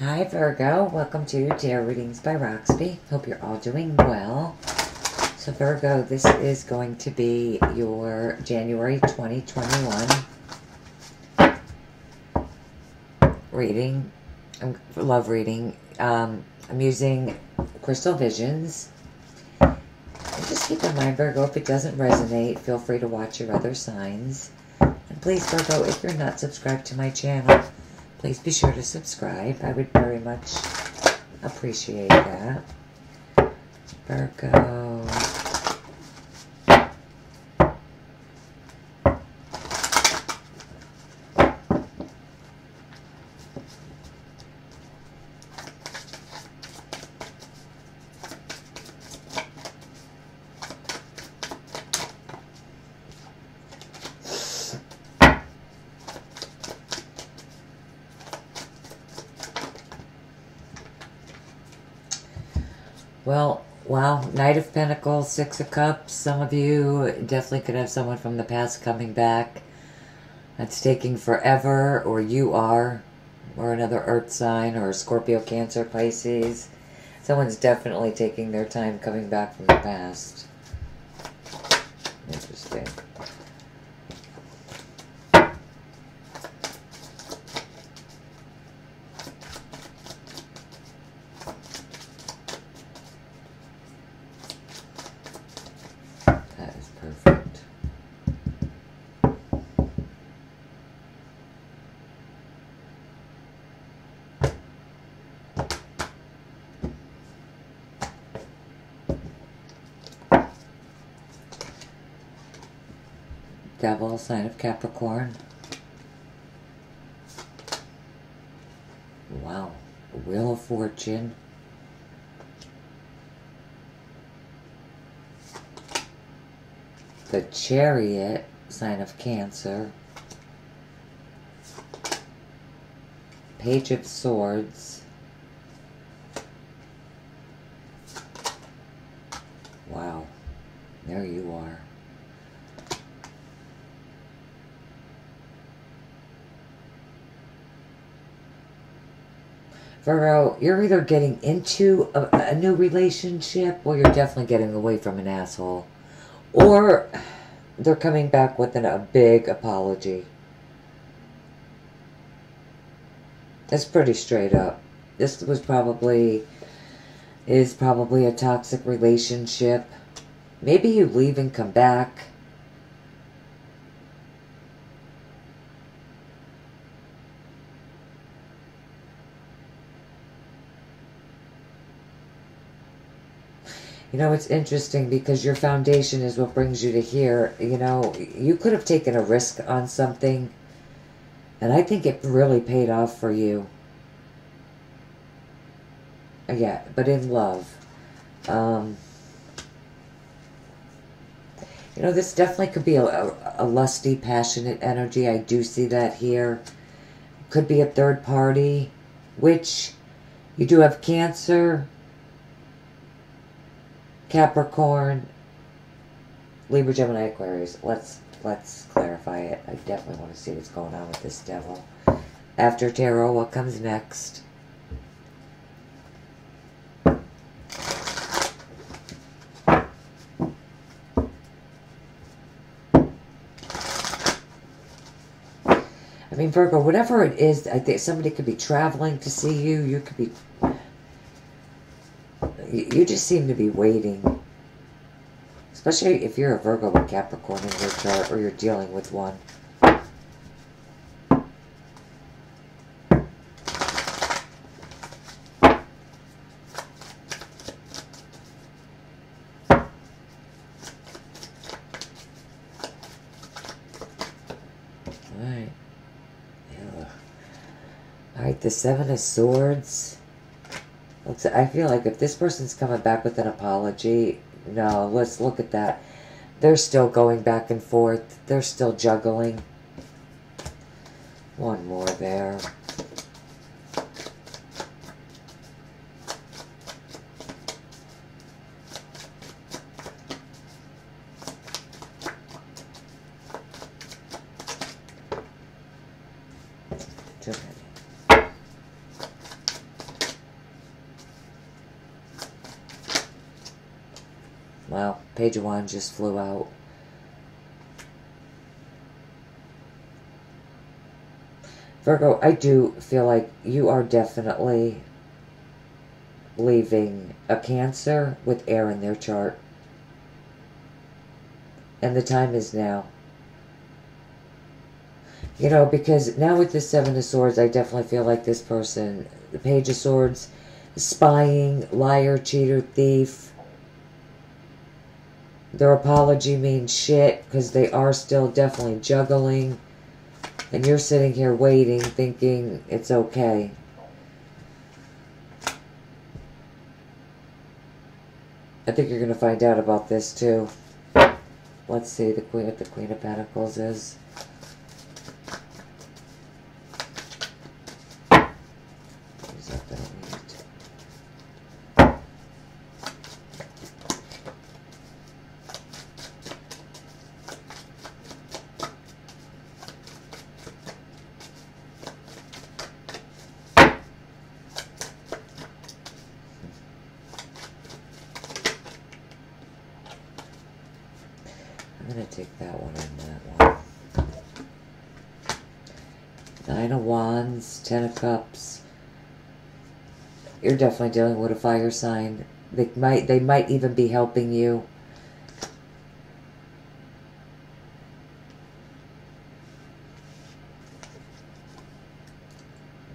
Hi Virgo, welcome to Tarot Readings by Roxby. Hope you're all doing well. So Virgo, this is going to be your January 2021 reading. I love reading. Um, I'm using Crystal Visions. And just keep in mind, Virgo, if it doesn't resonate, feel free to watch your other signs. And please, Virgo, if you're not subscribed to my channel, please be sure to subscribe. I would very much appreciate that. Virgo. Well, wow, Knight of Pentacles, Six of Cups. Some of you definitely could have someone from the past coming back. That's taking forever, or you are, or another Earth sign, or Scorpio, Cancer, Pisces. Someone's definitely taking their time coming back from the past. Interesting. That is perfect. Devil, sign of Capricorn. Wow. Wheel of Fortune. The Chariot, sign of Cancer. Page of Swords. Wow. There you are. Virgo, you're either getting into a, a new relationship or you're definitely getting away from an asshole. Or they're coming back with an, a big apology. That's pretty straight up. This was probably, is probably a toxic relationship. Maybe you leave and come back. You know, it's interesting because your foundation is what brings you to here. You know, you could have taken a risk on something, and I think it really paid off for you. Yeah, but in love. Um, you know, this definitely could be a, a, a lusty, passionate energy. I do see that here. Could be a third party, which you do have Cancer, Capricorn, Libra, Gemini, Aquarius. Let's let's clarify it. I definitely want to see what's going on with this devil. After tarot, what comes next? I mean, Virgo, whatever it is, I think somebody could be traveling to see you. You could be you just seem to be waiting. Especially if you're a Virgo with Capricorn in your chart or you're dealing with one. Alright. Alright, the Seven of Swords. I feel like if this person's coming back with an apology, no, let's look at that. They're still going back and forth. They're still juggling. One more there. Many. Well, Page of Wands just flew out. Virgo, I do feel like you are definitely leaving a Cancer with air in their chart. And the time is now. You know, because now with the Seven of Swords, I definitely feel like this person, the Page of Swords, spying, liar, cheater, thief. Their apology means shit because they are still definitely juggling. And you're sitting here waiting, thinking it's okay. I think you're going to find out about this too. Let's see the queen the Queen of Pentacles is. I'm going to take that one and that one. Nine of Wands, Ten of Cups. You're definitely dealing with a fire sign. They might they might even be helping you.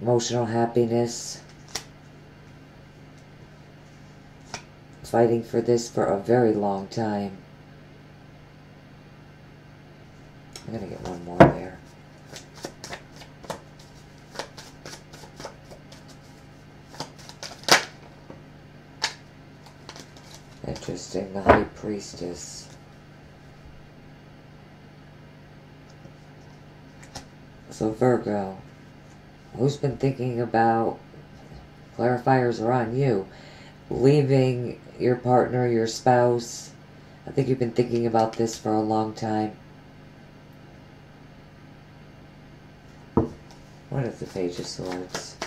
Emotional happiness. Fighting for this for a very long time. I'm going to get one more there. Interesting, the High Priestess. So Virgo, who's been thinking about, clarifiers are on you, leaving your partner, your spouse. I think you've been thinking about this for a long time. What is the Page of Swords?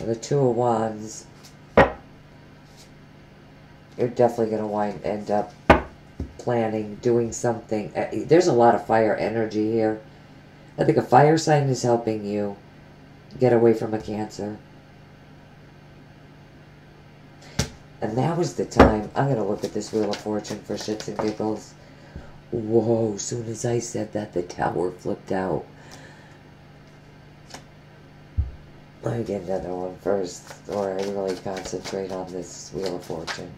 And the Two of Wands. You're definitely going to wind end up planning, doing something. Uh, there's a lot of fire energy here. I think a fire sign is helping you get away from a cancer. And now was the time. I'm going to look at this Wheel of Fortune for shits and giggles. Whoa, soon as I said that, the tower flipped out. Let me get another one first, or I really concentrate on this Wheel of Fortune.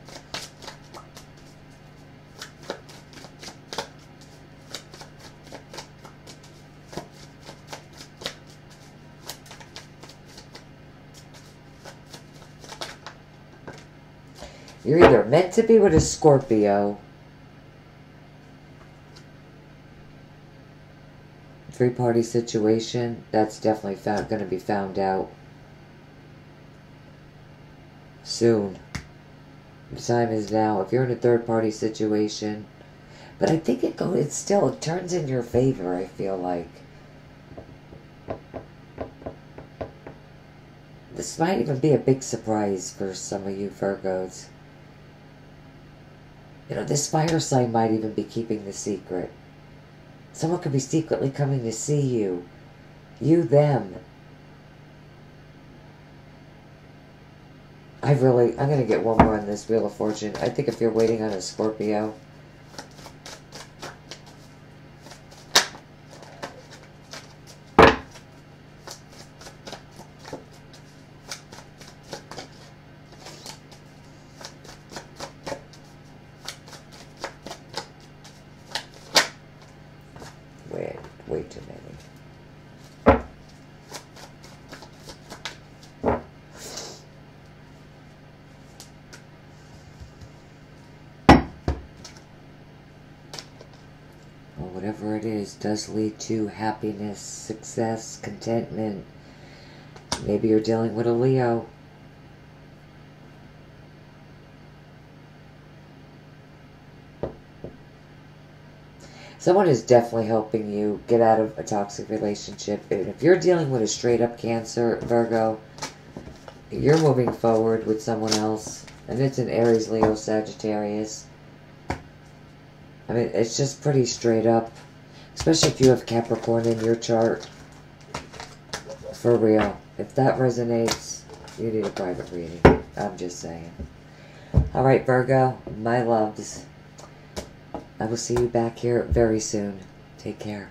You're either meant to be with a Scorpio. Three-party situation. That's definitely going to be found out soon. The time is now. If you're in a third-party situation. But I think it it still turns in your favor, I feel like. This might even be a big surprise for some of you Virgos. You know, this fire sign might even be keeping the secret. Someone could be secretly coming to see you. You, them. I really, I'm going to get one more on this Wheel of Fortune. I think if you're waiting on a Scorpio, whatever it is does lead to happiness, success, contentment. Maybe you're dealing with a Leo. Someone is definitely helping you get out of a toxic relationship. And if you're dealing with a straight up Cancer, Virgo, you're moving forward with someone else. And it's an Aries, Leo, Sagittarius. I mean, it's just pretty straight up. Especially if you have Capricorn in your chart. For real. If that resonates, you need a private reading. I'm just saying. Alright, Virgo, my loves. I will see you back here very soon. Take care.